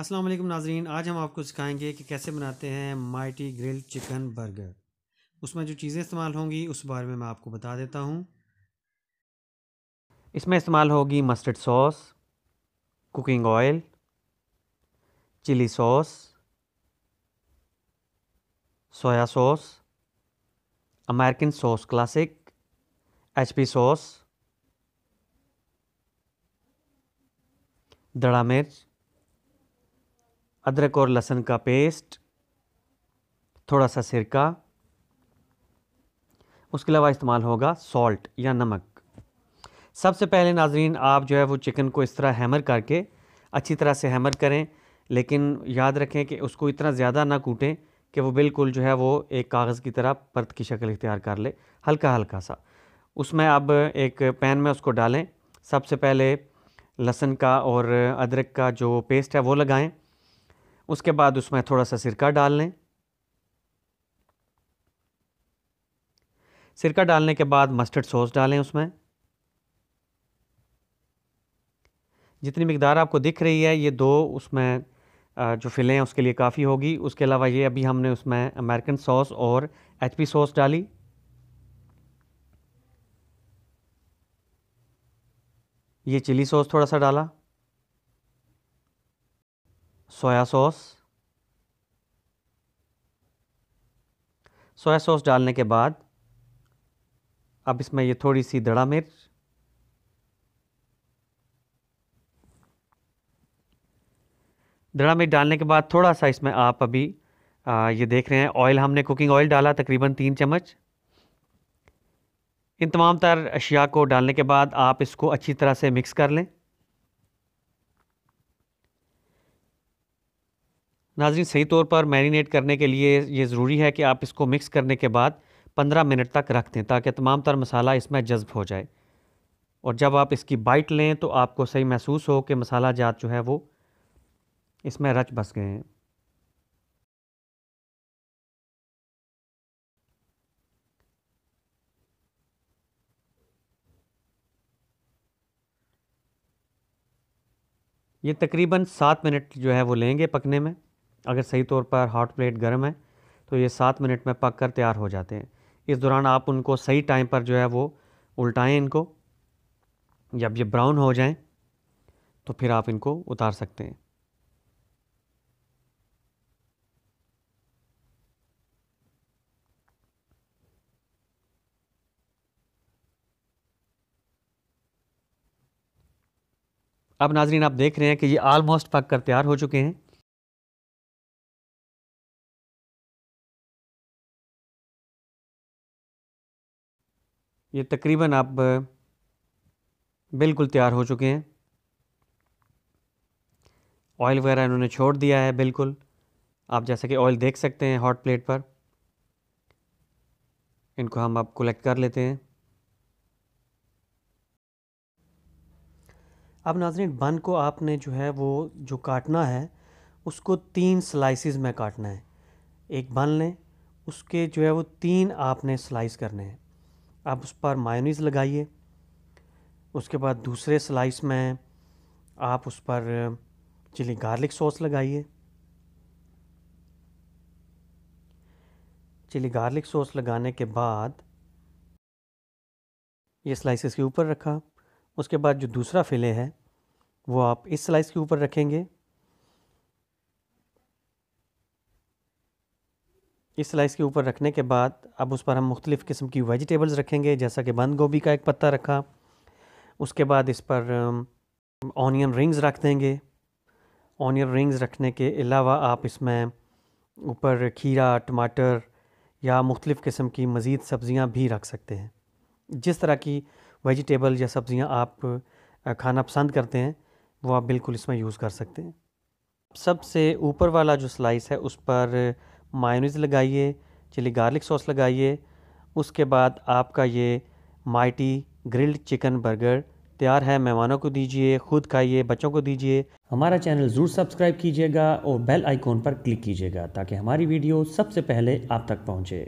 السلام علیکم ناظرین، آج ہم آپ کو سکھائیں گے کہ کیسے بناتے ہیں مائٹی گرل چکن برگر۔ اس میں جو چیزیں استعمال ہوں گی، اس بارے میں میں آپ کو بتا دیتا ہوں۔ اس میں استعمال ہوگی mustard sauce, cooking oil, chilli sauce, soya sauce, American sauce classic, H P sauce دڑا مرچ ادرک اور لہسن کا پیسٹ، تھوڑا سا سرکہ، اس کے علاوہ استعمال ہوگا سالٹ یا نمک۔ سب سے پہلے ناظرین، آپ جو ہے وہ چکن کو اس طرح ہیمر کر کے اچھی طرح سے ہیمر کریں، لیکن یاد رکھیں کہ اس کو اتنا زیادہ نہ کوٹیں کہ وہ بالکل جو ہے وہ ایک کاغذ کی طرح پرت کی شکل اختیار کر لے، ہلکا ہلکا سا۔ اس میں اب ایک پین میں اس کو ڈالیں۔ سب سے پہلے لہسن کا اور ادرک کا جو پیسٹ ہے وہ لگائیں۔ اس کے بعد اس میں تھوڑا سا سرکہ ڈال لیں۔ سرکہ ڈالنے کے بعد مسٹرڈ سوس ڈالیں اس میں۔ جتنی مقدار آپ کو دکھ رہی ہے، یہ دو اس میں جو فلیں اس کے لیے کافی ہوگی۔ اس کے علاوہ یہ ابھی ہم نے اس میں امریکن سوس اور ایچ پی سوس ڈالی۔ یہ چلی سوس تھوڑا سا ڈالا۔ سویا سوس سویا سوس ڈالنے کے بعد اب اس میں یہ تھوڑی سی دڑا مرچ دڑا مرچ ڈالنے کے بعد تھوڑا سا اس میں آپ ابھی یہ دیکھ رہے ہیں آئل ہم نے کوکنگ آئل ڈالا تقریباً تین چمچ ان تمام تر اشیاء کو ڈالنے کے بعد آپ اس کو اچھی طرح سے مکس کر لیں ناظرین، صحیح طور پر میرینیٹ کرنے کے لیے یہ ضروری ہے کہ آپ اس کو مکس کرنے کے بعد پندرہ منٹ تک رکھ دیں تاکہ تمام تر مسالہ اس میں جذب ہو جائے۔ اور جب آپ اس کی بائٹ لیں تو آپ کو صحیح محسوس ہو کہ مسالہ جات جو ہے وہ اس میں رچ بس گئے ہیں۔ یہ تقریباً سات منٹ جو ہے وہ لیں گے پکنے میں۔ اگر صحیح طور پر ہاٹ پلیٹ گرم ہے تو یہ سات منٹ میں پک کر تیار ہو جاتے ہیں۔ اس دوران آپ ان کو صحیح ٹائم پر جو ہے وہ الٹائیں ان کو۔ جب یہ براؤن ہو جائیں تو پھر آپ ان کو اتار سکتے ہیں۔ اب ناظرین، آپ دیکھ رہے ہیں کہ یہ آلموسٹ پک کر تیار ہو چکے ہیں۔ یہ تقریباً اب بالکل تیار ہو چکے ہیں۔ آئل وغیرہ انہوں نے چھوڑ دیا ہے، بالکل۔ آپ جیسا کہ آئل دیکھ سکتے ہیں ہاٹ پلیٹ پر۔ ان کو ہم اب کلیکٹ کر لیتے ہیں۔ اب ناظرین، بن کو آپ نے جو ہے وہ جو کاٹنا ہے، اس کو تین سلائسز میں کاٹنا ہے۔ ایک بن لیں، اس کے جو ہے وہ تین آپ نے سلائس کرنے ہیں۔ آپ اس پر مائنیز لگائیے۔ اس کے بعد دوسرے سلائس میں آپ اس پر چلی گارلک سوس لگائیے۔ چلی گارلک سوس لگانے کے بعد یہ سلائسز کے اوپر رکھا۔ اس کے بعد جو دوسرا فلے ہے وہ آپ اس سلائس کے اوپر رکھیں گے۔ اس سلائس کے اوپر رکھنے کے بعد اب اس پر ہم مختلف قسم کی ویجیٹیبلز رکھیں گے، جیسا کہ بند گوبھی کا ایک پتہ رکھا۔ اس کے بعد اس پر آنین رنگز رکھ دیں گے۔ آنین رنگز رکھنے کے علاوہ آپ اس میں اوپر کھیرا، ٹماٹر یا مختلف قسم کی مزید سبزیاں بھی رکھ سکتے ہیں۔ جس طرح کی ویجیٹیبل یا سبزیاں آپ کھانا پسند کرتے ہیں، وہ آپ بالکل اس میں یوز کر سکتے ہیں۔ سب سے اوپر والا جو سلائس ہے، اس پر مائنوز لگائیے، چلی گارلک سوس لگائیے، اس کے بعد آپ کا یہ مائٹی گرلڈ چکن برگر تیار ہے، مہمانوں کو دیجیے، خود کھائیے، بچوں کو دیجیے۔ ہمارا چینل ضرور سبسکرائب کیجیے گا اور بیل آئیکن پر کلک کیجیے گا تاکہ ہماری ویڈیو سب سے پہلے آپ تک پہنچے۔